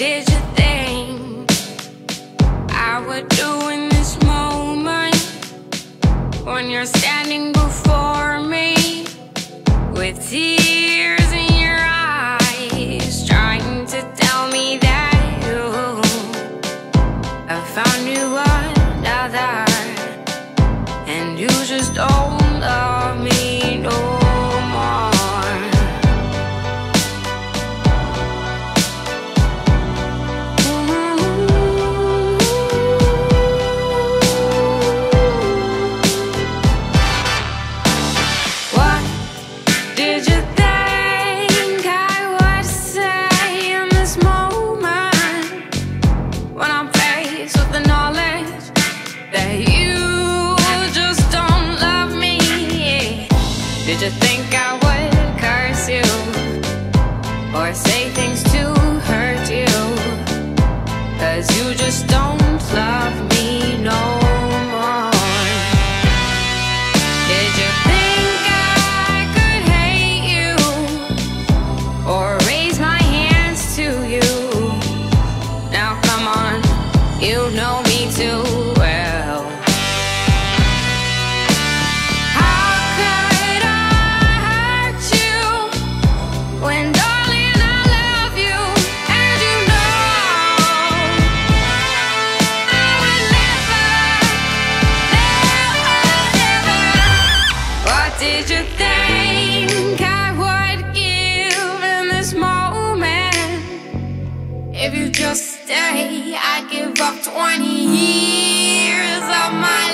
did you think I would do in this moment when you're standing before me with tears Did you think I would curse you or say things to hurt you? Cause you just don't love me no more. Did you think I could hate you or raise my hands to you? Now come on, you know me did you think I would give in this moment? If you just stay, I'd give up 20 years of my